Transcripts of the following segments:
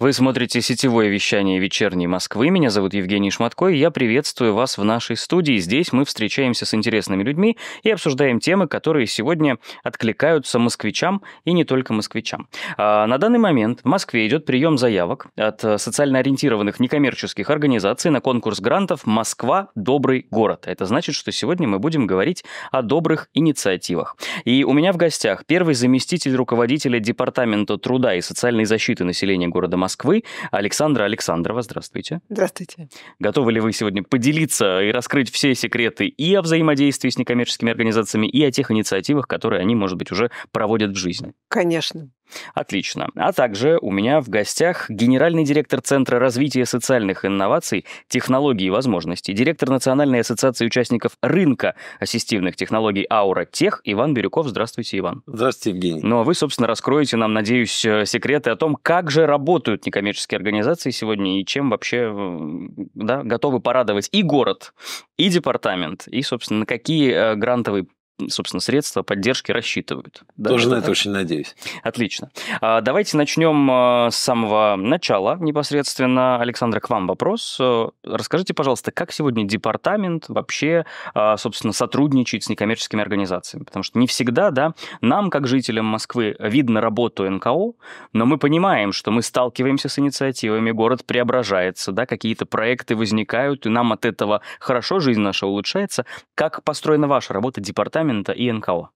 Вы смотрите сетевое вещание «Вечерней Москвы». Меня зовут Евгений Шматко, и я приветствую вас в нашей студии. Здесь мы встречаемся с интересными людьми и обсуждаем темы, которые сегодня откликаются москвичам и не только москвичам. А на данный момент в Москве идет прием заявок от социально ориентированных некоммерческих организаций на конкурс грантов «Москва. Добрый город». Это значит, что сегодня мы будем говорить о добрых инициативах. И у меня в гостях первый заместитель руководителя Департамента труда и социальной защиты населения города Москвы Москвы Александра Александрова. Здравствуйте. Здравствуйте. Готовы ли вы сегодня поделиться и раскрыть все секреты и о взаимодействии с некоммерческими организациями, и о тех инициативах, которые они, может быть, уже проводят в жизни? Конечно. Отлично. А также у меня в гостях генеральный директор Центра развития социальных инноваций, технологий и возможностей, директор Национальной ассоциации участников рынка ассистивных технологий Аура Тех Иван Бирюков. Здравствуйте, Иван. Здравствуйте, Евгений. Ну а вы, собственно, раскроете нам, надеюсь, э, секреты о том, как же работают некоммерческие организации сегодня и чем вообще э, да, готовы порадовать и город, и департамент, и, собственно, на какие э, грантовые собственно, средства поддержки рассчитывают. Да? Тоже на это очень надеюсь. Отлично. А, давайте начнем а, с самого начала непосредственно. Александр, к вам вопрос. Э, расскажите, пожалуйста, как сегодня департамент вообще, а, собственно, сотрудничает с некоммерческими организациями? Потому что не всегда, да, нам, как жителям Москвы, видно работу НКО, но мы понимаем, что мы сталкиваемся с инициативами, город преображается, да, какие-то проекты возникают, и нам от этого хорошо, жизнь наша улучшается. Как построена ваша работа департамента департамента и НКО?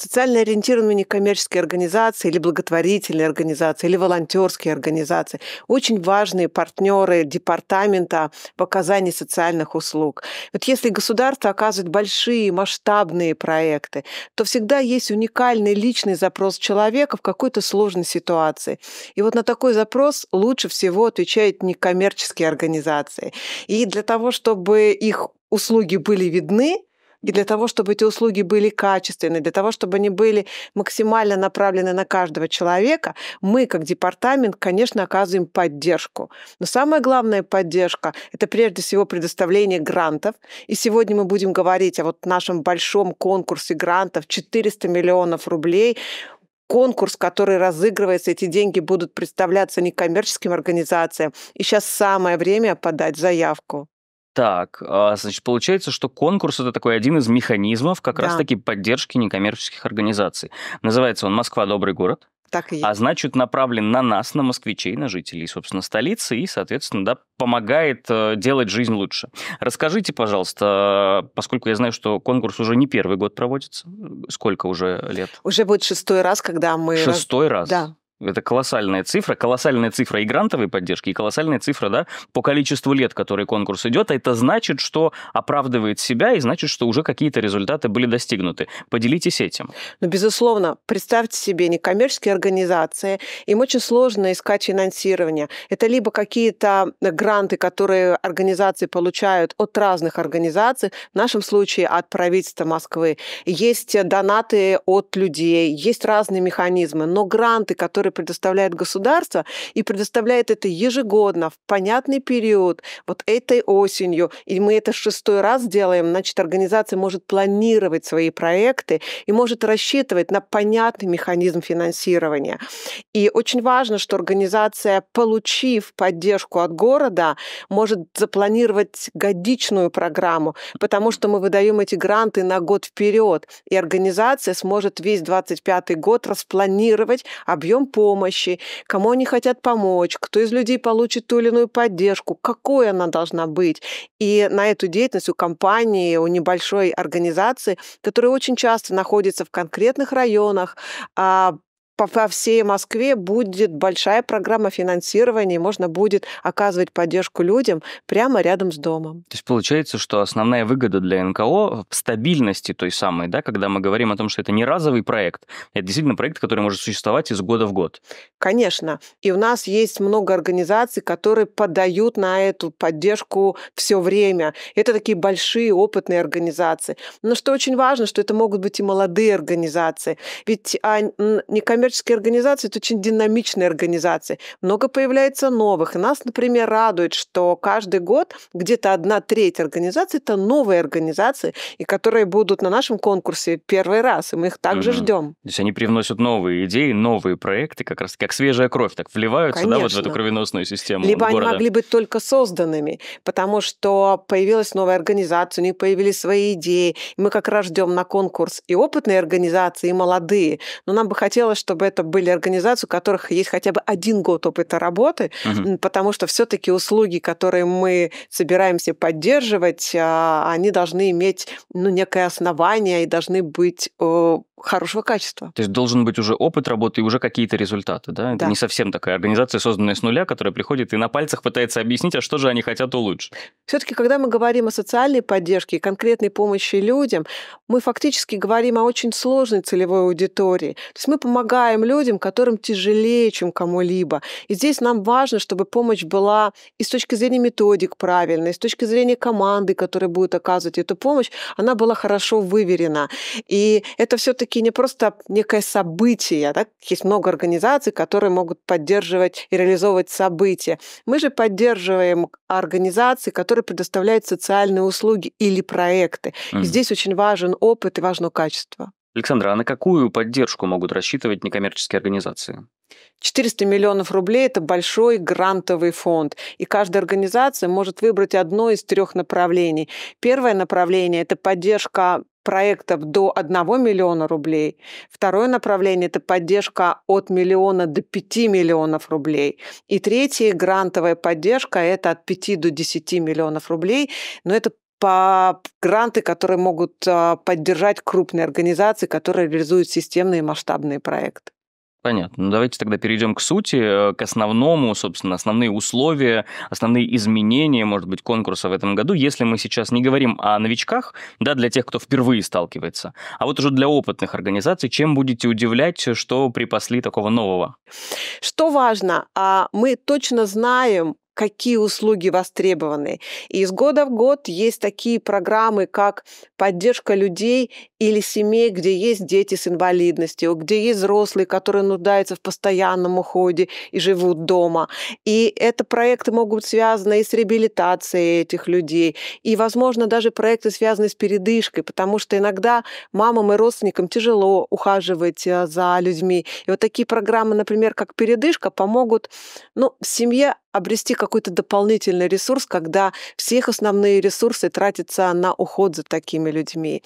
Социально ориентированные некоммерческие организации или благотворительные организации или волонтерские организации очень важные партнеры департамента в оказании социальных услуг. Вот если государство оказывает большие масштабные проекты, то всегда есть уникальный личный запрос человека в какой-то сложной ситуации. И вот на такой запрос лучше всего отвечают некоммерческие организации. И для того, чтобы их услуги были видны, и для того, чтобы эти услуги были качественны, для того, чтобы они были максимально направлены на каждого человека, мы, как департамент, конечно, оказываем поддержку. Но самая главная поддержка – это прежде всего предоставление грантов. И сегодня мы будем говорить о вот нашем большом конкурсе грантов 400 миллионов рублей конкурс, который разыгрывается, эти деньги будут представляться некоммерческим организациям. И сейчас самое время подать заявку. Так, а, значит, получается, что конкурс это такой один из механизмов как Да. раз-таки поддержки некоммерческих организаций. Называется он «Москва. Добрый город», Так и есть. а значит, направлен на нас, на москвичей, на жителей, собственно, столицы и, соответственно, да, помогает э, делать жизнь лучше. Расскажите, пожалуйста, э, поскольку я знаю, что конкурс уже не первый год проводится, сколько уже лет? Уже будет шестой раз, когда мы... Шестой раз. Да. Это колоссальная цифра, колоссальная цифра и грантовой поддержки, и колоссальная цифра, да, по количеству лет, которые конкурс идет. А это значит, что оправдывает себя, и значит, что уже какие-то результаты были достигнуты. Поделитесь этим. Но, безусловно, представьте себе некоммерческие организации, им очень сложно искать финансирование. Это либо какие-то гранты, которые организации получают от разных организаций, в нашем случае от правительства Москвы. Есть донаты от людей, есть разные механизмы, но гранты, которые предоставляет государство, и предоставляет это ежегодно, в понятный период, вот этой осенью, и мы это шестой раз делаем, значит, организация может планировать свои проекты и может рассчитывать на понятный механизм финансирования. И очень важно, что организация, получив поддержку от города, может запланировать годичную программу, потому что мы выдаем эти гранты на год вперед, и организация сможет весь 25 год распланировать объем помощи, кому они хотят помочь, кто из людей получит ту или иную поддержку, какой она должна быть. И на эту деятельность у компании, у небольшой организации, которая очень часто находится в конкретных районах, а, по, по всей Москве будет большая программа финансирования, и можно будет оказывать поддержку людям прямо рядом с домом. То есть получается, что основная выгода для НКО в стабильности той самой, да, когда мы говорим о том, что это не разовый проект, это действительно проект, который может существовать из года в год. Конечно. И у нас есть много организаций, которые подают на эту поддержку все время. Это такие большие опытные организации. Но что очень важно, что это могут быть и молодые организации. Ведь а, некоммерческие некоммерческие организации – это очень динамичные организации. Много появляется новых. И нас, например, радует, что каждый год где-то одна треть организаций – это новые организации, и которые будут на нашем конкурсе первый раз, и мы их также угу. ждем. То есть они привносят новые идеи, новые проекты, как раз как свежая кровь, так вливаются да, вот в эту кровеносную систему Либо города. они могли быть только созданными, потому что появилась новая организация, у них появились свои идеи. Мы как раз ждем на конкурс и опытные организации, и молодые. Но нам бы хотелось, чтобы это были организации, у которых есть хотя бы один год опыта работы, угу. потому что все-таки услуги, которые мы собираемся поддерживать, а, они должны иметь ну, некое основание и должны быть хорошего качества. То есть должен быть уже опыт работы и уже какие-то результаты, да? Это да. не совсем такая организация, созданная с нуля, которая приходит и на пальцах пытается объяснить, а что же они хотят улучшить. Все-таки, когда мы говорим о социальной поддержке и конкретной помощи людям, мы фактически говорим о очень сложной целевой аудитории. То есть мы помогаем людям, которым тяжелее, чем кому-либо. И здесь нам важно, чтобы помощь была и с точки зрения методик правильной, и с точки зрения команды, которая будет оказывать эту помощь, она была хорошо выверена. И это все-таки все-таки не просто некое событие. Да? Есть много организаций, которые могут поддерживать и реализовывать события. Мы же поддерживаем организации, которые предоставляют социальные услуги или проекты. Mm. И здесь очень важен опыт и важно качество. Александра, а на какую поддержку могут рассчитывать некоммерческие организации? 400 миллионов рублей – это большой грантовый фонд, и каждая организация может выбрать одно из трех направлений. Первое направление – это поддержка проектов до 1 миллиона рублей. Второе направление – это поддержка от миллиона до 5 миллионов рублей. И третье – грантовая поддержка – это от 5 до 10 миллионов рублей. Но это по гранты, которые могут а, поддержать крупные организации, которые реализуют системные масштабные проекты. Понятно. Ну, давайте тогда перейдем к сути, э, к основному, собственно, основные условия, основные изменения, может быть, конкурса в этом году, если мы сейчас не говорим о новичках, да, для тех, кто впервые сталкивается, а вот уже для опытных организаций, чем будете удивлять, что припасли такого нового? Что важно, а мы точно знаем, какие услуги востребованы. И из года в год есть такие программы, как поддержка людей или семей, где есть дети с инвалидностью, где есть взрослые, которые нуждаются в постоянном уходе и живут дома. И это проекты могут быть связаны и с реабилитацией этих людей, и, возможно, даже проекты связаны с передышкой, потому что иногда мамам и родственникам тяжело ухаживать э, за людьми. И вот такие программы, например, как передышка, помогут ну, семье обрести какой-то дополнительный ресурс, когда все их основные ресурсы тратятся на уход за такими людьми.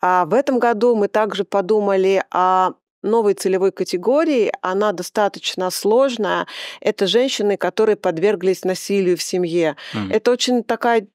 А в этом году мы также подумали о новой целевой категории, она достаточно сложная. Это женщины, которые подверглись насилию в семье. Mm. Это очень такая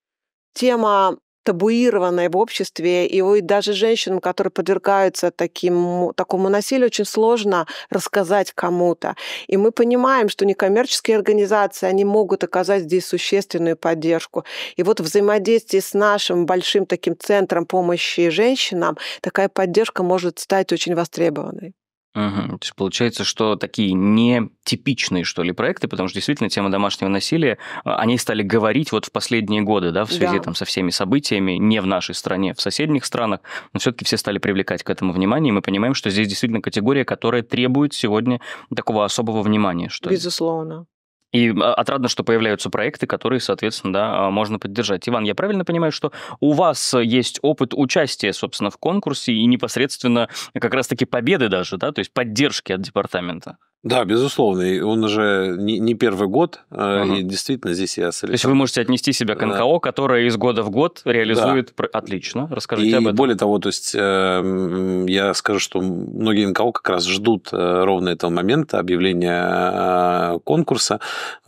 тема табуированное в обществе, и даже женщинам, которые подвергаются таким, такому насилию, очень сложно рассказать кому-то. И мы понимаем, что некоммерческие организации, они могут оказать здесь существенную поддержку. И вот взаимодействие с нашим большим таким центром помощи женщинам, такая поддержка может стать очень востребованной. Угу. То есть получается, что такие нетипичные, что ли, проекты, потому что действительно тема домашнего насилия, а, они стали говорить вот в последние годы, да, в связи да. там со всеми событиями, не в нашей стране, в соседних странах, но все-таки все стали привлекать к этому внимание, и мы понимаем, что здесь действительно категория, которая требует сегодня такого особого внимания. Что Безусловно. И а, отрадно, что появляются проекты, которые, соответственно, да, а, можно поддержать. Иван, я правильно понимаю, что у вас есть опыт участия, собственно, в конкурсе и непосредственно как раз-таки победы даже, да, то есть поддержки от департамента? Да, безусловно. И он уже не, не первый год, угу. и действительно здесь я с То есть вы можете отнести себя к НКО, да. которое из года в год реализует... Да. Отлично, расскажите и об этом. более того, то есть э, я скажу, что многие НКО как раз ждут э, ровно этого момента объявления конкурса,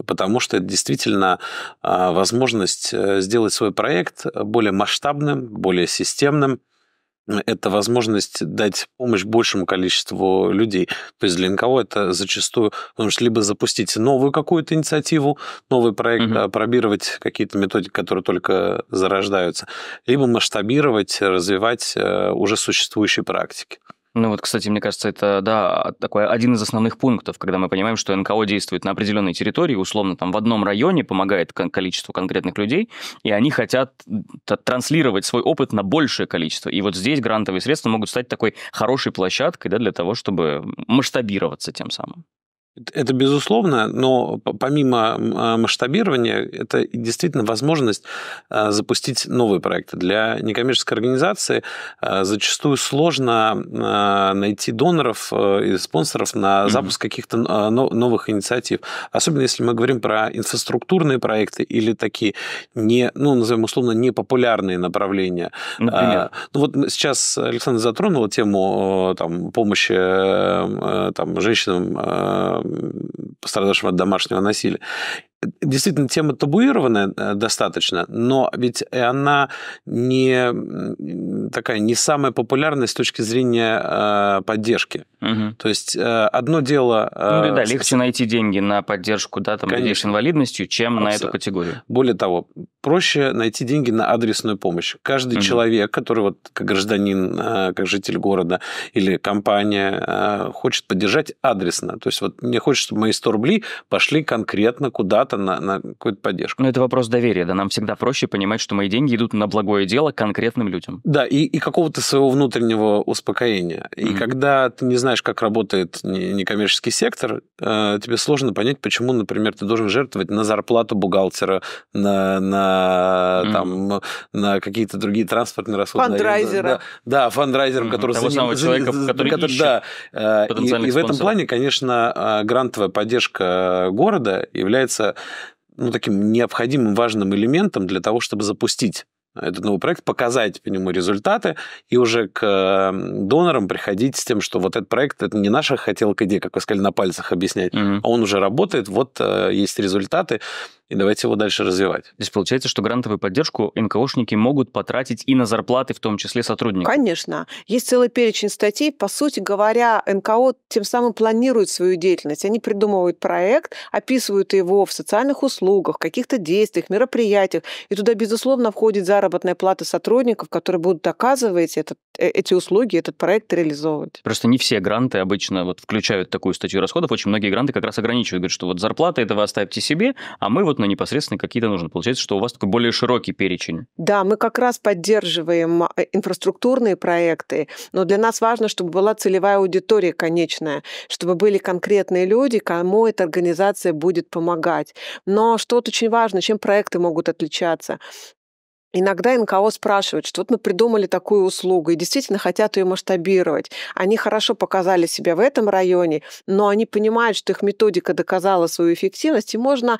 потому что это действительно возможность сделать свой проект более масштабным, более системным, это возможность дать помощь большему количеству людей. То есть для НКО это зачастую, потому что либо запустить новую какую-то инициативу, новый проект, угу. пробировать какие-то методики, которые только зарождаются, либо масштабировать, развивать э, уже существующие практики. Ну вот, кстати, мне кажется, это, да, такой один из основных пунктов, когда мы понимаем, что НКО действует на определенной территории, условно, там в одном районе помогает количеству конкретных людей, и они хотят транслировать свой опыт на большее количество. И вот здесь грантовые средства могут стать такой хорошей площадкой да, для того, чтобы масштабироваться тем самым. Это безусловно, но помимо а, масштабирования, это действительно возможность а, запустить новые проекты. Для некоммерческой организации а, зачастую сложно найти доноров и спонсоров на запуск каких-то новых инициатив. Особенно если мы говорим про инфраструктурные проекты или такие не, ну, назовем условно, непопулярные направления. Например? Ну вот сейчас Александр затронул тему там, помощи э, там, женщинам пострадавшим от домашнего насилия действительно тема табуированная э, достаточно, но ведь она не такая не самая популярная с точки зрения э, поддержки. Угу. То есть э, одно дело... Ну да, легче найти деньги на поддержку да, там, людей с инвалидностью, чем Абсолютно. на эту категорию. Более того, проще найти деньги на адресную помощь. Каждый угу. человек, который вот как гражданин, как житель города или компания хочет поддержать адресно. То есть вот мне хочется, чтобы мои 100 рублей пошли конкретно куда-то на, на какую-то поддержку. Но это вопрос доверия, да, нам всегда проще понимать, что мои деньги идут на благое дело конкретным людям. Да, и, и какого-то своего внутреннего успокоения. И mm-hmm. когда ты не знаешь, как работает некоммерческий сектор, э, тебе сложно понять, почему, например, ты должен жертвовать на зарплату бухгалтера, на, на, mm-hmm. там, на какие-то другие транспортные расходы. Фандрайзера. Да, да фандрайзером, mm-hmm. который... Того за самого человека, который, который ищет да, э, и, и в этом плане, конечно, э, грантовая поддержка города является ну, таким необходимым важным элементом для того, чтобы запустить этот новый проект, показать по нему результаты и уже к донорам приходить с тем, что вот этот проект это не наша хотелка идея, как вы сказали, на пальцах объяснять, угу. а он уже работает, вот э, есть результаты, и давайте его дальше развивать. Здесь получается, что грантовую поддержку НКОшники могут потратить и на зарплаты, в том числе сотрудников. Конечно. Есть целый перечень статей. По сути говоря, НКО тем самым планирует свою деятельность. Они придумывают проект, описывают его в социальных услугах, каких-то действиях, мероприятиях. И туда, безусловно, входит заработная плата сотрудников, которые будут оказывать этот, э, эти услуги, этот проект реализовывать. Просто не все гранты обычно вот включают такую статью расходов. Очень многие гранты как раз ограничивают. Говорят, что вот зарплата это вы оставьте себе, а мы вот на непосредственно какие-то нужны. Получается, что у вас такой более широкий перечень. Да, мы как раз поддерживаем э, инфраструктурные проекты, но для нас важно, чтобы была целевая аудитория конечная, чтобы были конкретные люди, кому эта организация будет помогать. Но что вот очень важно, чем проекты могут отличаться. Иногда НКО спрашивают, что вот мы придумали такую услугу и действительно хотят ее масштабировать. Они хорошо показали себя в этом районе, но они понимают, что их методика доказала свою эффективность, и можно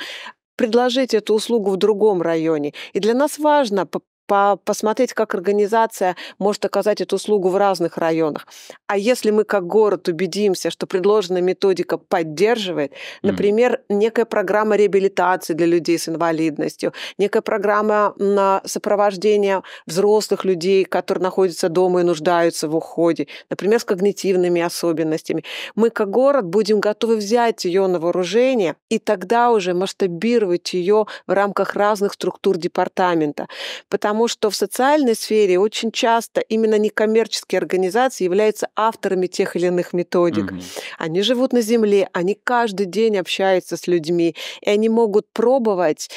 предложить эту услугу в другом районе. И для нас важно по посмотреть, как организация может оказать эту услугу в разных районах. А если мы как город убедимся, что предложенная методика поддерживает, например, mm. некая программа реабилитации для людей с инвалидностью, некая программа на сопровождение взрослых людей, которые находятся дома и нуждаются в уходе, например, с когнитивными особенностями, мы как город будем готовы взять ее на вооружение и тогда уже масштабировать ее в рамках разных структур департамента. Потому потому что в социальной сфере очень часто именно некоммерческие организации являются авторами тех или иных методик. Угу. Они живут на земле, они каждый день общаются с людьми, и они могут пробовать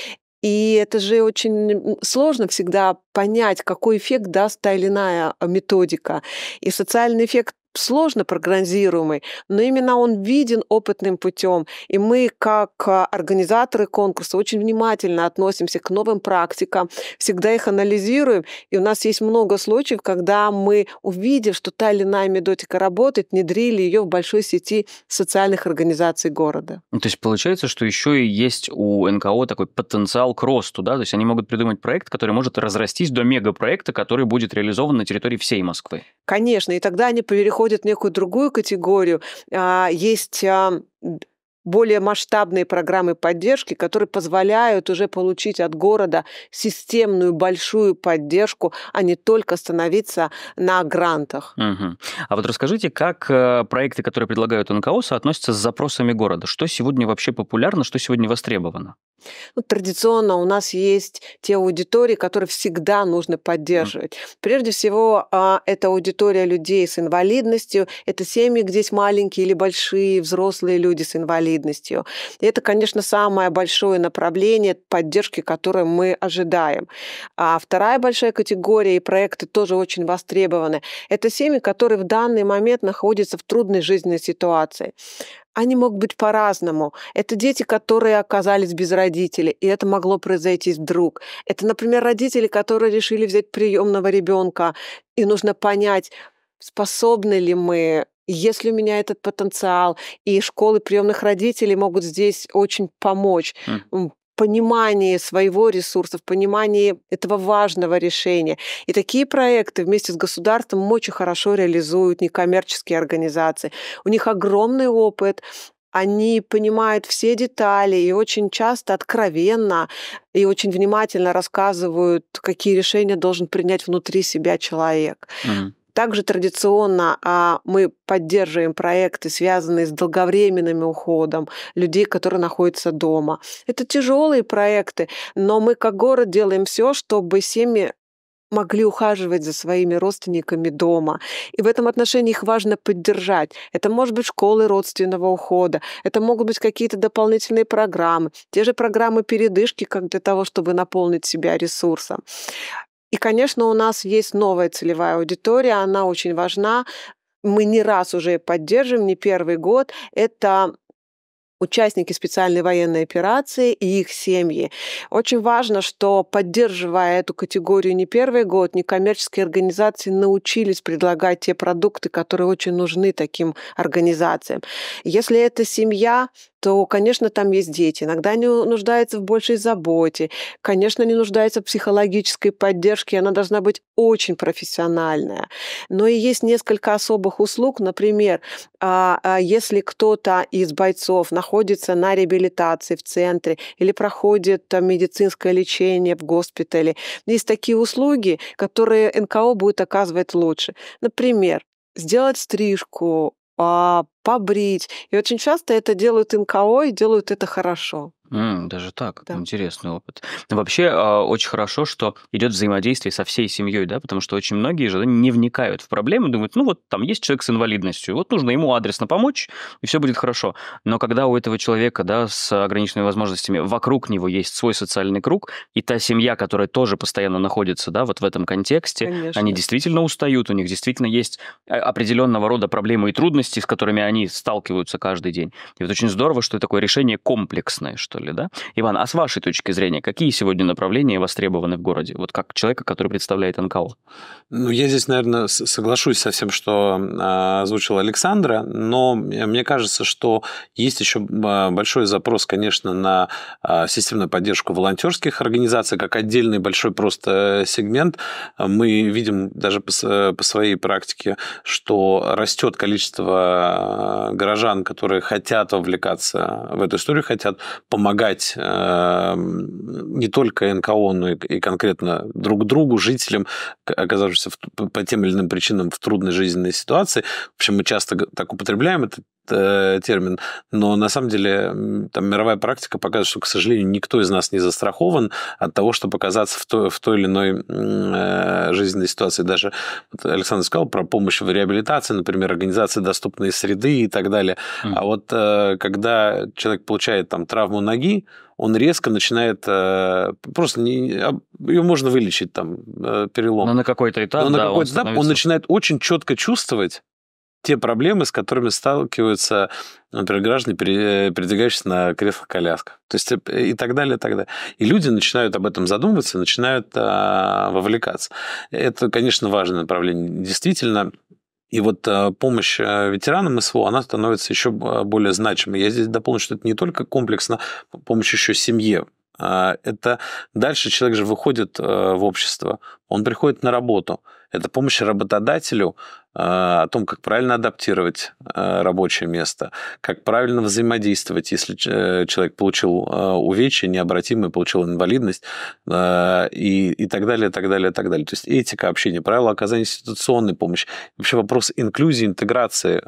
и это же очень сложно всегда понять, какой эффект даст та или иная а, методика. И социальный эффект сложно прогнозируемый, но именно он виден опытным путем. И мы, как а, организаторы конкурса, очень внимательно относимся к новым практикам, всегда их анализируем. И у нас есть много случаев, когда мы, увидев, что та или иная методика работает, внедрили ее в большой сети социальных организаций города. Ну, то есть получается, что еще и есть у НКО такой потенциал к росту, да? То есть они могут придумать проект, который может разрастись до мегапроекта, который будет реализован на территории всей Москвы. Конечно, и тогда они переходят в некую другую категорию. А, есть более масштабные программы поддержки, которые позволяют уже получить от города системную большую поддержку, а не только становиться на грантах. Угу. А вот расскажите, как э, проекты, которые предлагают НКО, соотносятся с запросами города? Что сегодня вообще популярно, что сегодня востребовано? Ну, традиционно у нас есть те аудитории, которые всегда нужно поддерживать. Mm. Прежде всего, а, это аудитория людей с инвалидностью, это семьи, где есть маленькие или большие взрослые люди с инвалидностью. И это, конечно, самое большое направление поддержки, которое мы ожидаем. А вторая большая категория, и проекты тоже очень востребованы, это семьи, которые в данный момент находятся в трудной жизненной ситуации они могут быть по-разному. Это дети, которые оказались без родителей, и это могло произойти вдруг. Это, например, родители, которые решили взять приемного ребенка, и нужно понять, способны ли мы есть ли у меня этот потенциал, и школы приемных родителей могут здесь очень помочь. Mm понимании своего ресурса, в понимании этого важного решения. И такие проекты вместе с государством очень хорошо реализуют некоммерческие организации. У них огромный опыт, они понимают все детали и очень часто откровенно и очень внимательно рассказывают, какие решения должен принять внутри себя человек. Mm-hmm. Также традиционно а, мы поддерживаем проекты, связанные с долговременным уходом людей, которые находятся дома. Это тяжелые проекты, но мы как город делаем все, чтобы семьи могли ухаживать за своими родственниками дома. И в этом отношении их важно поддержать. Это может быть школы родственного ухода, это могут быть какие-то дополнительные программы, те же программы передышки, как для того, чтобы наполнить себя ресурсом. И, конечно, у нас есть новая целевая аудитория, она очень важна. Мы не раз уже поддерживаем, не первый год. Это участники специальной военной операции и их семьи. Очень важно, что поддерживая эту категорию не первый год, некоммерческие организации научились предлагать те продукты, которые очень нужны таким организациям. Если это семья, то, конечно, там есть дети. Иногда они нуждаются в большей заботе. Конечно, они нуждаются в психологической поддержке. Она должна быть очень профессиональная. Но и есть несколько особых услуг. Например, а, а, если кто-то из бойцов находится на реабилитации в центре или проходит медицинское лечение в госпитале, есть такие услуги, которые НКО будет оказывать лучше. Например, сделать стрижку, побрить. И очень часто это делают НКО и делают это хорошо. М, даже так, Да. интересный опыт. Вообще, а, очень хорошо, что идет взаимодействие со всей семьей, да, потому что очень многие же не вникают в проблему, думают, ну вот там есть человек с инвалидностью, вот нужно ему адресно помочь, и все будет хорошо. Но когда у этого человека, да, с ограниченными возможностями, вокруг него есть свой социальный круг, и та семья, которая тоже постоянно находится, да, вот в этом контексте, они действительно устают, у них действительно есть а, определенного рода проблемы и трудности, с которыми они сталкиваются каждый день. И вот очень здорово, что такое решение комплексное, что ли, да? Иван, а с вашей точки зрения, какие сегодня направления востребованы в городе? Вот как человека, который представляет НКО. Ну, я здесь, наверное, соглашусь со всем, что а, озвучила Александра, но мне кажется, что есть еще а, большой запрос, конечно, на а, системную поддержку волонтерских организаций, как отдельный большой просто сегмент. Мы видим даже по своей практике, что растет количество горожан, которые хотят вовлекаться в эту историю, хотят помогать помогать эм, не только НКО, но и конкретно друг другу, жителям, оказавшимся по тем или иным причинам в трудной жизненной ситуации. В общем, мы часто так употребляем этот э, термин, но на самом деле там мировая практика показывает, что, к сожалению, никто из нас не застрахован от того, чтобы оказаться в той, в той или иной э, жизненной ситуации. Даже вот Александр сказал про помощь в реабилитации, например, организации доступной среды и так далее. Mm. А вот э, когда человек получает там травму ноги, он резко начинает э, просто не, ее можно вылечить там э, перелом. Но на какой-то этап, Но на да, какой-то этап он, он начинает очень четко чувствовать те проблемы, с которыми сталкиваются, например, граждане, передвигающиеся на креслах-колясках. То есть и так далее, и так далее. И люди начинают об этом задумываться, начинают а, вовлекаться. Это, конечно, важное направление. Действительно, и вот э, помощь э, ветеранам СВО, она становится еще э, более значимой. Я здесь дополню, что это не только комплексно помощь еще семье. А, это дальше человек же выходит в общество, он приходит на работу. Это помощь работодателю о том, как правильно адаптировать а, рабочее место, как правильно взаимодействовать, если э, человек получил а, увечье необратимое, получил инвалидность и, и так далее, так далее, так далее. То есть этика общения, правила оказания институционной помощи, вообще вопрос инклюзии, интеграции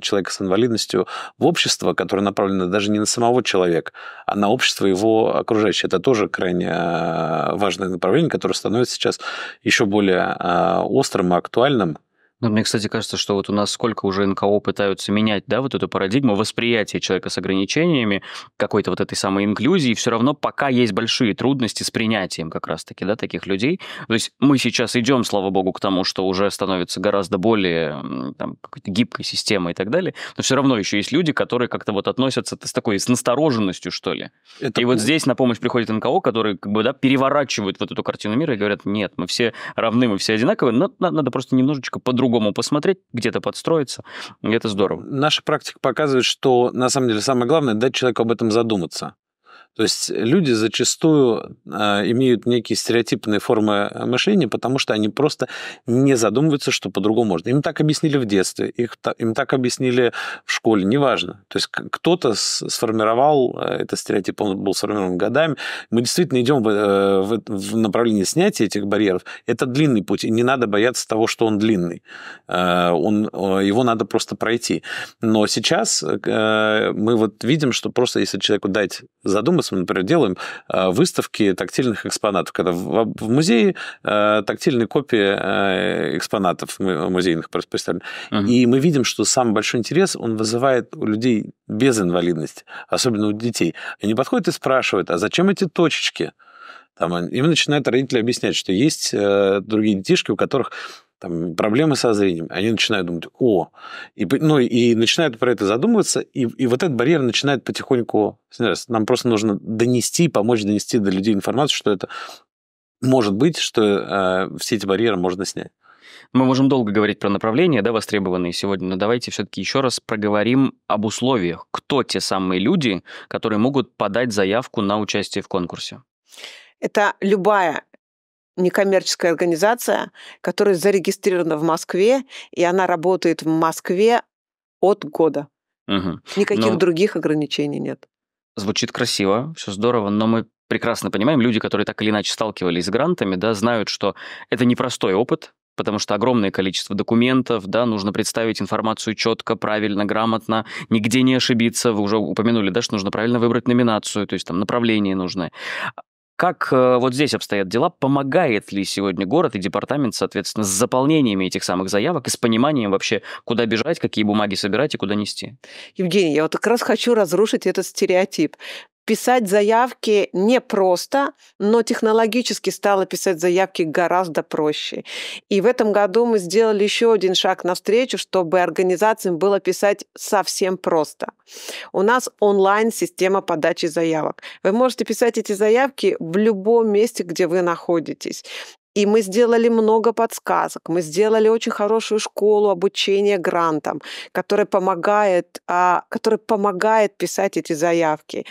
человека с инвалидностью в общество, которое направлено даже не на самого человека, а на общество его окружающее. Это тоже крайне важное направление, которое становится сейчас еще более острым и актуальным но мне, кстати, кажется, что вот у нас сколько уже НКО пытаются менять, да, вот эту парадигму восприятия человека с ограничениями, какой-то вот этой самой инклюзии, все равно пока есть большие трудности с принятием как раз-таки, да, таких людей. То есть мы сейчас идем, слава богу, к тому, что уже становится гораздо более там, какой-то гибкой системой и так далее, но все равно еще есть люди, которые как-то вот относятся с такой, с настороженностью, что ли. Это... И вот здесь на помощь приходит НКО, которые как бы, да, переворачивают вот эту картину мира и говорят, нет, мы все равны, мы все одинаковые, но надо просто немножечко по-другому по-другому посмотреть, где-то подстроиться, и это здорово. Наша практика показывает, что на самом деле самое главное дать человеку об этом задуматься. То есть люди зачастую э, имеют некие стереотипные формы мышления, потому что они просто не задумываются, что по-другому можно. Им так объяснили в детстве, их, им так объяснили в школе, неважно. То есть кто-то сформировал э, этот стереотип, он был сформирован годами. Мы действительно идем в, э, в, в направлении снятия этих барьеров. Это длинный путь, и не надо бояться того, что он длинный. Он, его надо просто пройти. Но сейчас мы вот видим, что просто если человеку дать задуматься, мы, например, делаем э, выставки тактильных экспонатов, когда в музее э, тактильные копии э, экспонатов музейных представлены. Uh-huh. И мы видим, что самый большой интерес он вызывает у людей без инвалидности, особенно у детей. Они подходят и спрашивают, а зачем эти точечки? Там, им начинают родители объяснять, что есть другие детишки, у которых там, проблемы со зрением, они начинают думать, о, и, ну, и начинают про это задумываться, и, и вот этот барьер начинает потихоньку нам просто нужно донести, помочь донести до людей информацию, что это может быть, что э, все эти барьеры можно снять. Мы можем долго говорить про направления, да, востребованные сегодня, но давайте все-таки еще раз проговорим об условиях. Кто те самые люди, которые могут подать заявку на участие в конкурсе? Это любая некоммерческая организация, которая зарегистрирована в Москве, и она работает в Москве от года. Угу. Никаких но... других ограничений нет. Звучит красиво, все здорово, но мы прекрасно понимаем, люди, которые так или иначе сталкивались с грантами, да, знают, что это непростой опыт, потому что огромное количество документов, да, нужно представить информацию четко, правильно, грамотно, нигде не ошибиться. Вы уже упомянули, да, что нужно правильно выбрать номинацию, то есть там направление нужно. Как э, вот здесь обстоят дела? Помогает ли сегодня город и департамент, соответственно, с заполнениями этих самых заявок и с пониманием вообще, куда бежать, какие бумаги собирать и куда нести? Евгений, я вот как раз хочу разрушить этот стереотип писать заявки непросто, но технологически стало писать заявки гораздо проще. И в этом году мы сделали еще один шаг навстречу, чтобы организациям было писать совсем просто. У нас онлайн-система подачи заявок. Вы можете писать эти заявки в любом месте, где вы находитесь. И мы сделали много подсказок. Мы сделали очень хорошую школу обучения грантам, которая помогает, а, которая помогает писать эти заявки.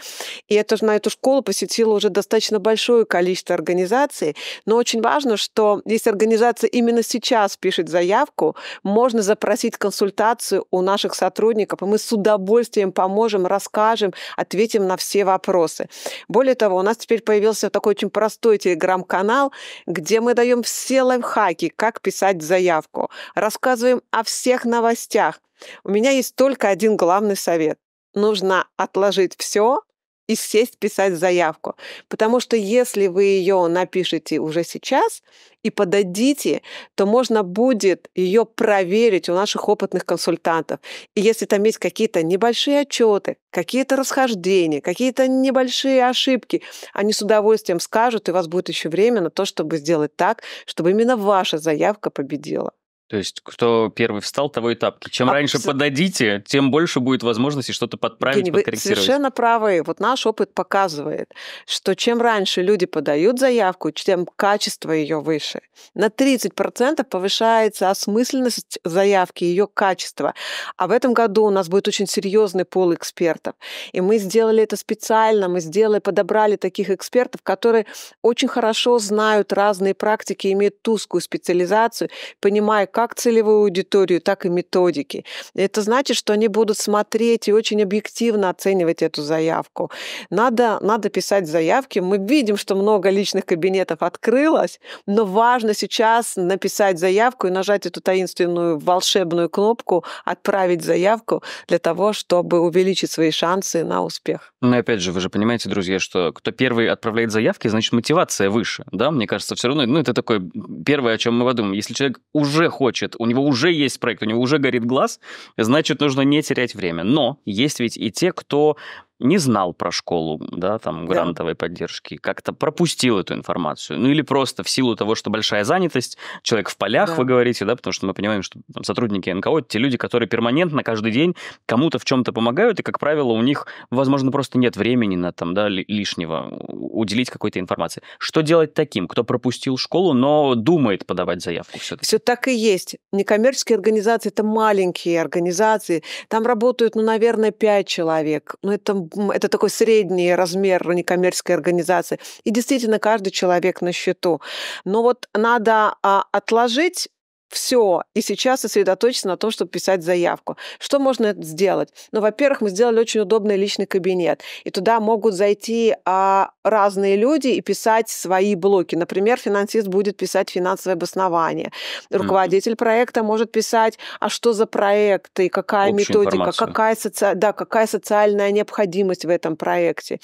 И это, на эту школу посетило уже достаточно большое количество организаций. Но очень важно, что если организация именно сейчас пишет заявку, можно запросить консультацию у наших сотрудников, и мы с удовольствием поможем, расскажем, ответим на все вопросы. Более того, у нас теперь появился такой очень простой телеграм-канал, где мы мы даем все лайфхаки, как писать заявку, рассказываем о всех новостях. У меня есть только один главный совет. Нужно отложить все и сесть писать заявку. Потому что если вы ее напишете уже сейчас и подадите, то можно будет ее проверить у наших опытных консультантов. И если там есть какие-то небольшие отчеты, какие-то расхождения, какие-то небольшие ошибки, они с удовольствием скажут, и у вас будет еще время на то, чтобы сделать так, чтобы именно ваша заявка победила. То есть, кто первый встал, того и тапки. Чем Абсо... раньше подадите, тем больше будет возможности что-то подправить, Евгений, подкорректировать. Вы совершенно правы. Вот наш опыт показывает, что чем раньше люди подают заявку, тем качество ее выше. На 30% повышается осмысленность заявки, ее качество. А в этом году у нас будет очень серьезный пол экспертов. И мы сделали это специально, мы сделали, подобрали таких экспертов, которые очень хорошо знают разные практики, имеют узкую специализацию, понимая, как целевую аудиторию, так и методики. Это значит, что они будут смотреть и очень объективно оценивать эту заявку. Надо, надо писать заявки. Мы видим, что много личных кабинетов открылось, но важно сейчас написать заявку и нажать эту таинственную волшебную кнопку «Отправить заявку» для того, чтобы увеличить свои шансы на успех. Ну и опять же, вы же понимаете, друзья, что кто первый отправляет заявки, значит, мотивация выше. Да, мне кажется, все равно, ну, это такое первое, о чем мы подумаем. Если человек уже хочет хочет, у него уже есть проект, у него уже горит глаз, значит, нужно не терять время. Но есть ведь и те, кто не знал про школу, да, там, грантовой да. поддержки, как-то пропустил эту информацию. Ну или просто в силу того, что большая занятость, человек в полях, да. вы говорите, да, потому что мы понимаем, что там, сотрудники НКО это те люди, которые перманентно каждый день кому-то в чем-то помогают, и, как правило, у них, возможно, просто нет времени на там, да, лишнего уделить какой-то информации. Что делать таким, кто пропустил школу, но думает подавать заявку все-таки? Все так и есть. Некоммерческие организации – это маленькие организации. Там работают, ну, наверное, пять человек. Ну, это это такой средний размер некоммерческой организации. И действительно, каждый человек на счету. Но вот надо а, отложить все, и сейчас сосредоточиться на том, чтобы писать заявку. Что можно сделать? Ну, во-первых, мы сделали очень удобный личный кабинет, и туда могут зайти а, разные люди и писать свои блоки. Например, финансист будет писать финансовое обоснование. Руководитель mm-hmm. проекта может писать, а что за проект и какая Общую методика, какая, соци... да, какая социальная необходимость в этом проекте.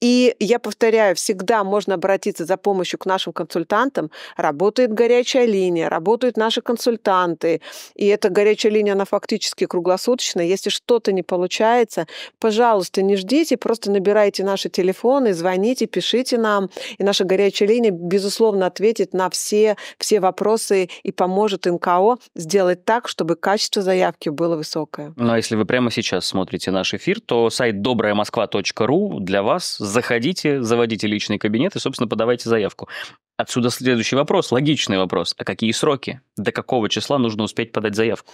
И я повторяю, всегда можно обратиться за помощью к нашим консультантам. Работает горячая линия, работают наши консультанты. И эта горячая линия, она фактически круглосуточная. Если что-то не получается, пожалуйста, не ждите, просто набирайте наши телефоны, звоните, пишите нам. И наша горячая линия, безусловно, ответит на все, все вопросы и поможет НКО сделать так, чтобы качество заявки было высокое. Ну а если вы прямо сейчас смотрите наш эфир, то сайт добраяmoсква.ру для вас заходите, заводите личный кабинет и, собственно, подавайте заявку. Отсюда следующий вопрос, логичный вопрос. А какие сроки? До какого числа нужно успеть подать заявку?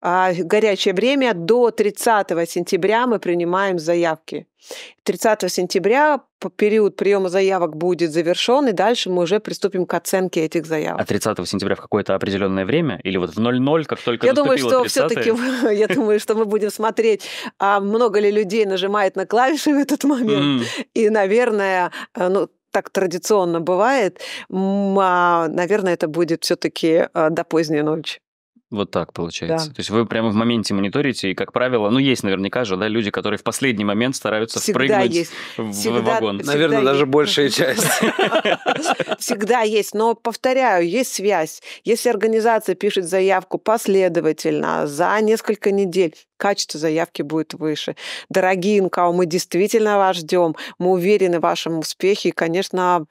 А горячее время до 30 сентября мы принимаем заявки. 30 сентября период приема заявок будет завершен, и дальше мы уже приступим к оценке этих заявок. А 30 сентября в какое-то определенное время? Или вот в 00, как только Я думаю, что все-таки я думаю, что мы будем смотреть, а много ли людей нажимает на клавиши в этот момент. И, наверное, э, ну, так традиционно бывает, а, наверное, это будет все-таки э, до поздней ночи. Вот так получается. Да. То есть вы прямо в моменте мониторите, и, как правило, ну, есть наверняка же, да, люди, которые в последний момент стараются всегда впрыгнуть есть. в всегда, вагон. Всегда Наверное, есть. даже большая часть. Всегда есть, но, повторяю, есть связь. Если организация пишет заявку последовательно за несколько недель, качество заявки будет выше. Дорогие НКО, мы действительно вас ждем, мы уверены в вашем успехе, и, конечно,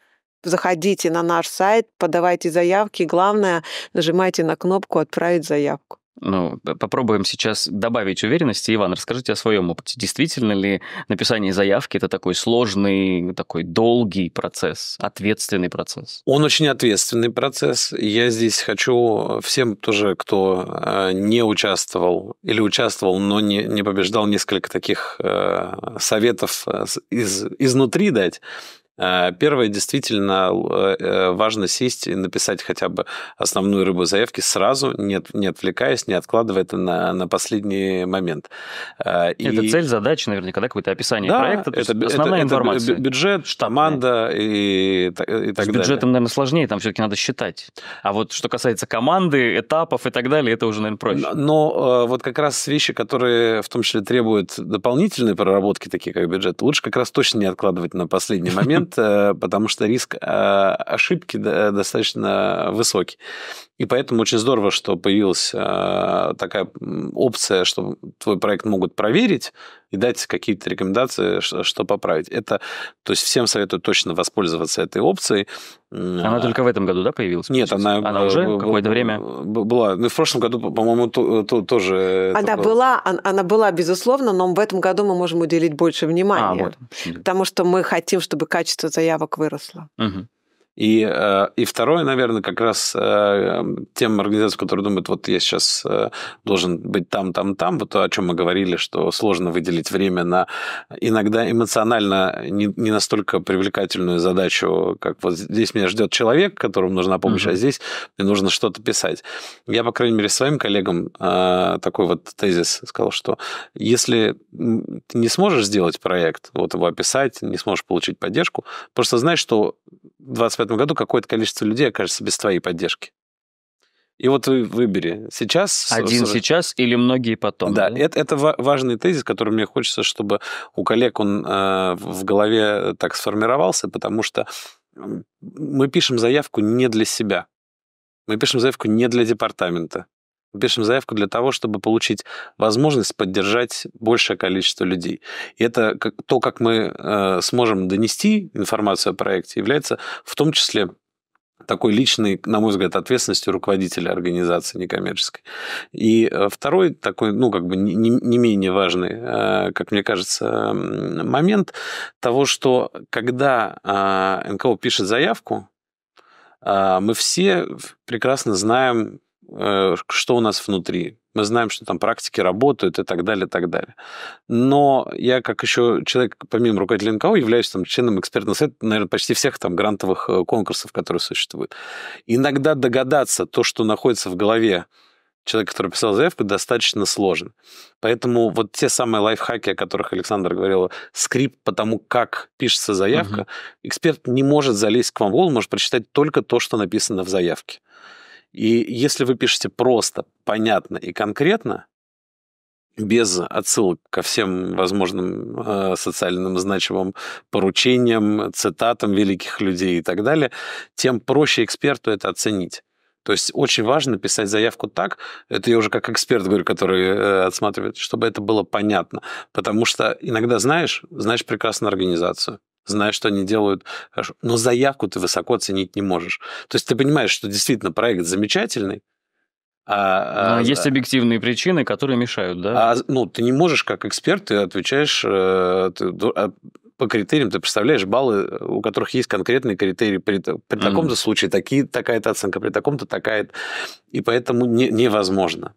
заходите на наш сайт, подавайте заявки. Главное, нажимайте на кнопку «Отправить заявку». Ну, попробуем сейчас добавить уверенности. Иван, расскажите о своем опыте. Действительно ли написание заявки это такой сложный, такой долгий процесс, ответственный процесс? Он очень ответственный процесс. Я здесь хочу всем тоже, кто э, не участвовал или участвовал, но не, не побеждал, несколько таких э, советов э, из, изнутри дать. Э, первое, действительно, э, э, важно сесть и написать хотя бы основную рыбу заявки сразу, не, не отвлекаясь, не откладывая это на, на последний момент. И... Это цель, задача, наверняка, да, какое-то описание да, проекта, то это, есть основная это, информация. Это бюджет, Штат, команда и, и так далее. С бюджетом, наверное, сложнее, там все-таки надо считать. А вот что касается команды, этапов и так далее, это уже, наверное, проще. Но, но вот как раз вещи, которые в том числе требуют дополнительной проработки, такие как бюджет, лучше как раз точно не откладывать на последний момент, момент, э, потому что риск э, ошибки достаточно высокий. И поэтому очень здорово, что появилась э, такая опция, что твой проект могут проверить, и дать какие-то рекомендации, что, что поправить. Это, то есть всем советую точно воспользоваться этой опцией. Она только в этом году, да, появилась? Нет, она, она уже какое-то время была. Ну, в прошлом году, по-моему, то, то, тоже. Она была, она была, безусловно, но в этом году мы можем уделить больше внимания, а, вот. потому что мы хотим, чтобы качество заявок выросло. Угу. И, э, и второе, наверное, как раз э, тем организациям, которые думают, вот я сейчас э, должен быть там, там, там, вот то, о чем мы говорили, что сложно выделить время на иногда эмоционально не, не настолько привлекательную задачу, как вот здесь меня ждет человек, которому нужна помощь, mm-hmm. а здесь мне нужно что-то писать. Я, по крайней мере, своим коллегам такой вот тезис сказал, что если ты не сможешь сделать проект, вот его описать, не сможешь получить поддержку, просто знай, что 25 этом году какое-то количество людей окажется без твоей поддержки. И вот вы выбери сейчас. Один с... сейчас или многие потом. Да, да? Это, это важный тезис, который мне хочется, чтобы у коллег он э, в голове так сформировался, потому что мы пишем заявку не для себя. Мы пишем заявку не для департамента. Пишем заявку для того, чтобы получить возможность поддержать большее количество людей. И это то, как мы э, сможем донести информацию о проекте, является в том числе такой личной, на мой взгляд, ответственностью руководителя организации некоммерческой. И э, второй такой, ну, как бы не, не менее важный, э, как мне кажется, момент того, что когда НКО пишет заявку, мы все прекрасно знаем что у нас внутри. Мы знаем, что там практики работают и так далее, и так далее. Но я, как еще человек, помимо руководителя НКО, являюсь там членом экспертного совета, наверное, почти всех там грантовых э, конкурсов, которые существуют. Иногда догадаться то, что находится в голове человека, который писал заявку, достаточно сложно. Поэтому вот те самые лайфхаки, о которых Александр говорил, скрипт по тому, как пишется заявка, угу. эксперт не может залезть к вам в голову, может прочитать только то, что написано в заявке. И если вы пишете просто, понятно и конкретно, без отсылок ко всем возможным э, социальным значимым поручениям, цитатам великих людей и так далее, тем проще эксперту это оценить. То есть очень важно писать заявку так, это я уже как эксперт говорю, который э, отсматривает, чтобы это было понятно. Потому что иногда знаешь, знаешь прекрасно организацию, знаешь, что они делают хорошо. Но заявку ты высоко оценить не можешь. То есть ты понимаешь, что действительно проект замечательный, а, а, есть объективные причины, которые мешают, да? А, ну, ты не можешь как эксперт, ты отвечаешь э, ты, а, по критериям, ты представляешь баллы, у которых есть конкретные критерии. При, при таком-то mm. случае такие, такая-то оценка, при таком-то такая И поэтому не, невозможно.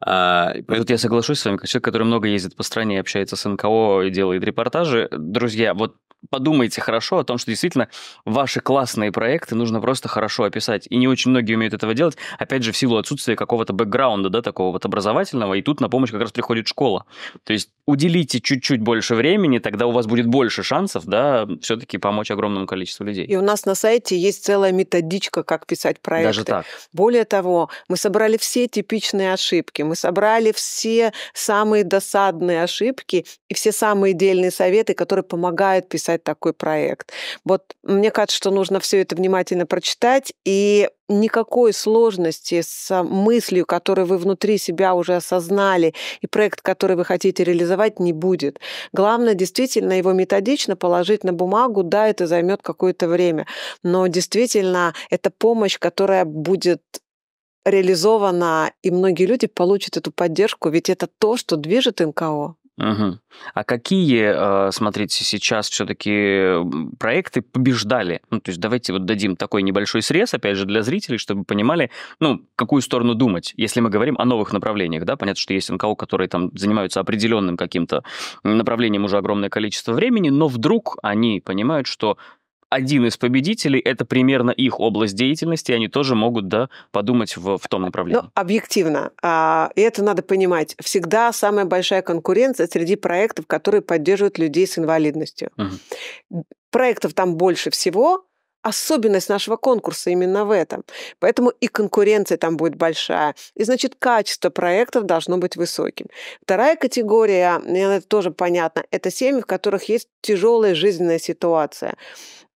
А, и поэтому... Тут я соглашусь с вами, как человек, который много ездит по стране, общается с НКО и делает репортажи. Друзья, вот подумайте хорошо о том, что действительно ваши классные проекты нужно просто хорошо описать. И не очень многие умеют этого делать, опять же, в силу отсутствия какого-то бэкграунда, да, такого вот образовательного, и тут на помощь как раз приходит школа. То есть уделите чуть-чуть больше времени, тогда у вас будет больше шансов, да, все-таки помочь огромному количеству людей. И у нас на сайте есть целая методичка, как писать проекты. Даже так. Более того, мы собрали все типичные ошибки, мы собрали все самые досадные ошибки и все самые дельные советы, которые помогают писать такой проект. Вот мне кажется, что нужно все это внимательно прочитать и никакой сложности с мыслью, которую вы внутри себя уже осознали, и проект, который вы хотите реализовать, не будет. Главное действительно его методично положить на бумагу. Да, это займет какое-то время, но действительно это помощь, которая будет реализована, и многие люди получат эту поддержку, ведь это то, что движет НКО. Угу. А какие, э, смотрите, сейчас все-таки проекты побеждали? Ну, то есть давайте вот дадим такой небольшой срез, опять же, для зрителей, чтобы понимали, ну, какую сторону думать, если мы говорим о новых направлениях, да, понятно, что есть НКО, которые там занимаются определенным каким-то направлением уже огромное количество времени, но вдруг они понимают, что один из победителей, это примерно их область деятельности, и они тоже могут да, подумать в, в том направлении. Ну, объективно, а, и это надо понимать, всегда самая большая конкуренция среди проектов, которые поддерживают людей с инвалидностью. Угу. Проектов там больше всего, особенность нашего конкурса именно в этом. Поэтому и конкуренция там будет большая. И, значит, качество проектов должно быть высоким. Вторая категория, это тоже понятно, это семьи, в которых есть тяжелая жизненная ситуация.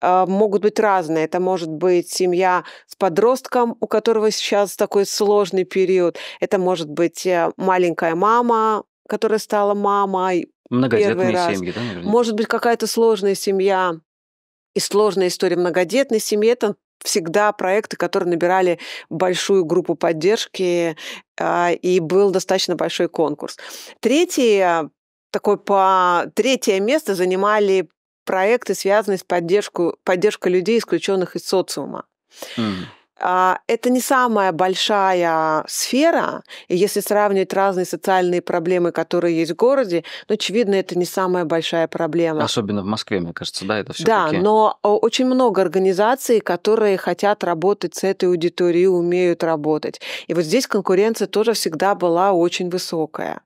А, могут быть разные. Это может быть семья с подростком, у которого сейчас такой сложный период. Это может быть э, маленькая мама, которая стала мамой, Многодетные Первый раз. семьи, да, наверное? Может быть, какая-то сложная семья и сложная история многодетной семьи. Это всегда проекты, которые набирали большую группу поддержки, а, и был достаточно большой конкурс. Третье, такой по... Третье место занимали проекты, связанные с поддержкой, поддержкой людей, исключенных из социума. Мгм. А, Это не самая большая сфера, и если сравнивать разные социальные проблемы, которые есть в городе, ну, очевидно, это не самая большая проблема. Особенно в Москве, мне кажется, да, это все Да, но очень много организаций, которые хотят работать с этой аудиторией, умеют работать. И вот здесь конкуренция тоже всегда была очень высокая.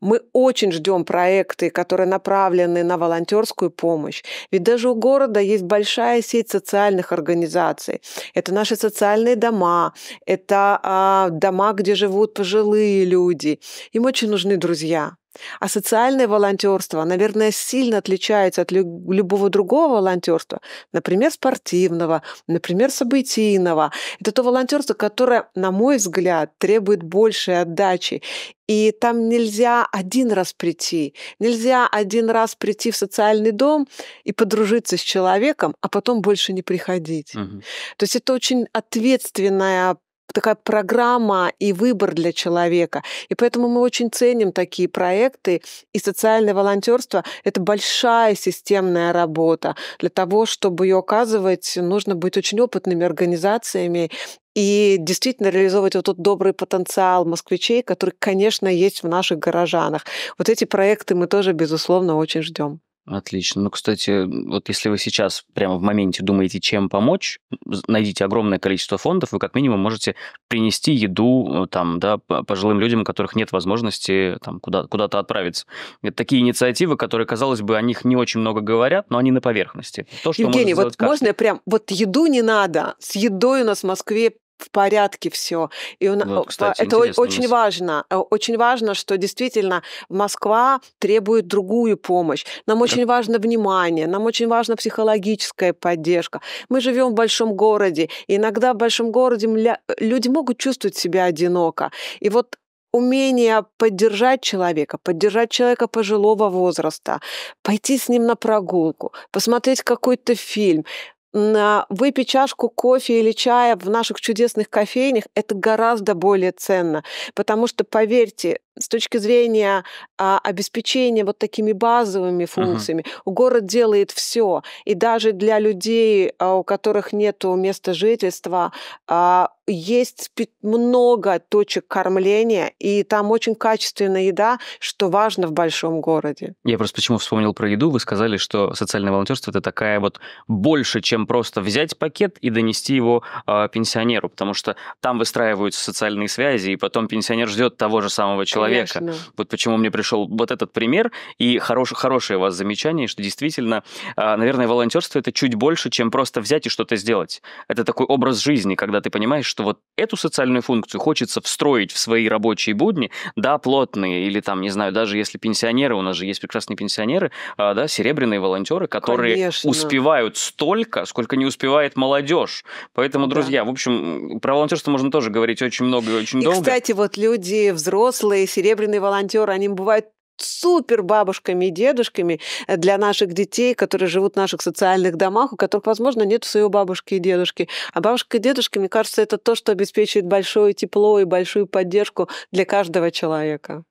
Мы очень ждем проекты, которые направлены на волонтерскую помощь. Ведь даже у города есть большая сеть социальных организаций. Это наши социальные дома, это а, дома, где живут пожилые люди. Им очень нужны друзья. А социальное волонтерство, наверное, сильно отличается от лю- любого другого волонтерства, например, спортивного, например, событийного. Это то волонтерство, которое, на мой взгляд, требует большей отдачи. И там нельзя один раз прийти, нельзя один раз прийти в социальный дом и подружиться с человеком, а потом больше не приходить. Мгм. То есть это очень ответственная такая программа и выбор для человека. И поэтому мы очень ценим такие проекты. И социальное волонтерство — это большая системная работа. Для того, чтобы ее оказывать, нужно быть очень опытными организациями и действительно реализовывать вот тот добрый потенциал москвичей, который, конечно, есть в наших горожанах. Вот эти проекты мы тоже, безусловно, очень ждем. Отлично. Ну, кстати, вот если вы сейчас прямо в моменте думаете, чем помочь, найдите огромное количество фондов, вы как минимум можете принести еду э, там, да, пожилым людям, у которых нет возможности там куда, куда-то отправиться. Это такие инициативы, которые, казалось бы, о них не очень много говорят, но они на поверхности. То, что Евгений, вот каждый. можно я прям... Вот еду не надо. С едой у нас в Москве в порядке все. И на- Вот, кстати, это о- интересная очень мысль. важно. Э, Очень важно, что действительно Москва требует другую помощь. Нам очень важно внимание, нам очень важна психологическая поддержка. Мы живем в большом городе, и иногда в большом городе мля- люди могут чувствовать себя одиноко. И вот умение поддержать человека, поддержать человека пожилого возраста, пойти с ним на прогулку, посмотреть какой-то фильм, выпить чашку кофе или чая в наших чудесных кофейнях, это гораздо более ценно. Потому что, поверьте, с точки зрения а, обеспечения вот такими базовыми функциями, город делает все. И даже для людей, а, у которых нет места жительства, а, есть много точек кормления, и там очень качественная еда, что важно в большом городе. Я просто почему вспомнил про еду. Вы сказали, что социальное волонтерство это такая вот больше, чем просто взять пакет и донести его э, пенсионеру, потому что там выстраиваются социальные связи, и потом пенсионер ждет того же самого человека. Конечно. Вот почему мне пришел вот этот пример, и хорош, хорошее у вас замечание, что действительно, а, наверное, волонтерство это чуть больше, чем просто взять и что-то сделать. Это такой образ жизни, когда ты понимаешь, что вот эту социальную функцию хочется встроить в свои рабочие будни, да, плотные, или там, не знаю, даже если пенсионеры, у нас же есть прекрасные пенсионеры, а, да, серебряные волонтеры, которые Конечно. успевают столько, сколько не успевает молодежь. Поэтому, Да. друзья, в общем, про волонтерство можно тоже говорить очень много и очень И, долго. кстати, вот люди взрослые, серебряные волонтеры, они бывают супер бабушками и дедушками э, для наших детей, которые живут в наших социальных домах, у которых, возможно, нет своего бабушки и дедушки. А бабушка и дедушка, мне кажется, это то, что обеспечивает большое тепло и большую поддержку для каждого человека.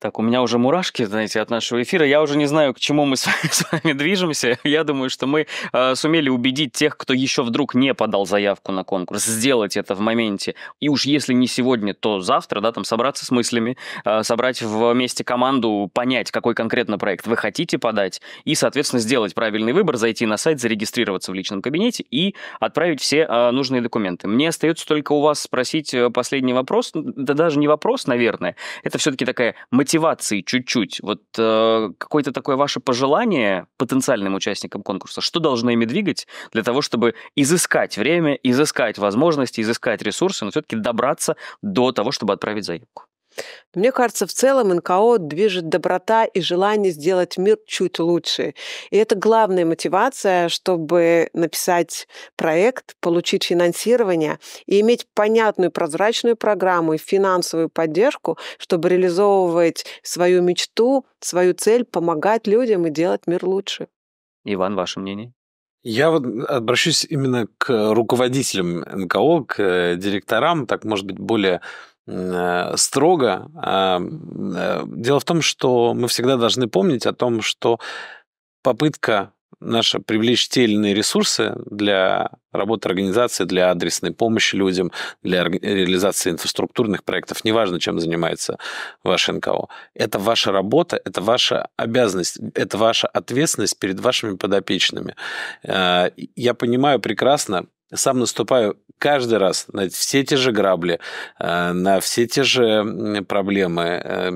Так, у меня уже мурашки, знаете, от нашего эфира. Я уже не знаю, к чему мы с вами, с вами движемся. Я думаю, что мы э, сумели убедить тех, кто еще вдруг не подал заявку на конкурс, сделать это в моменте. И уж если не сегодня, то завтра, да, там собраться с мыслями, э, собрать вместе команду, понять, какой конкретно проект вы хотите подать, и, соответственно, сделать правильный выбор, зайти на сайт, зарегистрироваться в личном кабинете и отправить все э, нужные документы. Мне остается только у вас спросить э, последний вопрос. Да даже не вопрос, наверное. Это все-таки такая мотивация чуть-чуть. Вот э, какое-то такое ваше пожелание потенциальным участникам конкурса, что должно ими двигать для того, чтобы изыскать время, изыскать возможности, изыскать ресурсы, но все-таки добраться до того, чтобы отправить заявку? Мне кажется, в целом НКО движет доброта и желание сделать мир чуть лучше. И это главная мотивация, чтобы написать проект, получить финансирование и иметь понятную прозрачную программу и финансовую поддержку, чтобы реализовывать свою мечту, свою цель, помогать людям и делать мир лучше. Иван, ваше мнение? Я вот обращусь именно к руководителям НКО, к э, директорам, так, может быть, более строго. А, э, дело в том, что мы всегда должны помнить о том, что попытка или иные ресурсы для работы организации, для адресной помощи людям, для реализации инфраструктурных проектов, неважно, чем занимается ваш НКО. Это ваша работа, это ваша обязанность, это ваша ответственность перед вашими подопечными. Э, я понимаю прекрасно, сам наступаю каждый раз на все те же грабли, э, на все те же проблемы э,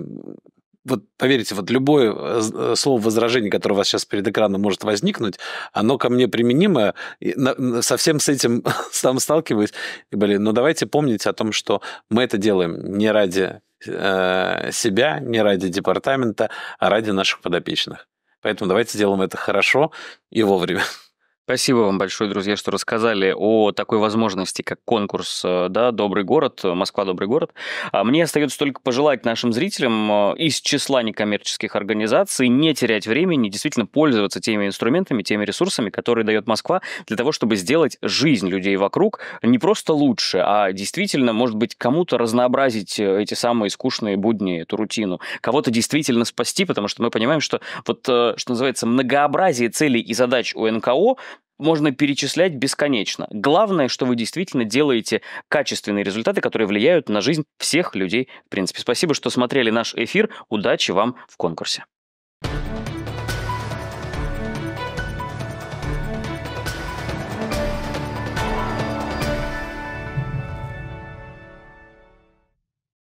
вот поверьте, вот любое э, э, слово возражение, которое у вас сейчас перед экраном может возникнуть, оно ко мне применимо, совсем с этим сам сталкиваюсь. И, блин, ну давайте помнить о том, что мы это делаем не ради э, себя, не ради департамента, а ради наших подопечных. Поэтому давайте сделаем это хорошо и вовремя. Спасибо вам большое, друзья, что рассказали о такой возможности, как конкурс э, да, «Добрый город», Москва «Добрый город». А мне остается только пожелать нашим зрителям э, из числа некоммерческих организаций не терять времени, действительно пользоваться теми инструментами, теми ресурсами, которые дает Москва, для того, чтобы сделать жизнь людей вокруг не просто лучше, а действительно, может быть, кому-то разнообразить э, эти самые скучные будни, эту рутину, кого-то действительно спасти, потому что мы понимаем, что вот, что называется, многообразие целей и задач у НКО можно перечислять бесконечно. Главное, что вы действительно делаете качественные результаты, которые влияют на жизнь всех людей. В принципе, спасибо, что смотрели наш эфир. Удачи вам в конкурсе.